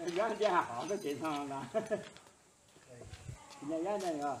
那原件好多件上了，那人家原件啊。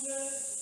içerisinde